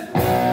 Yeah.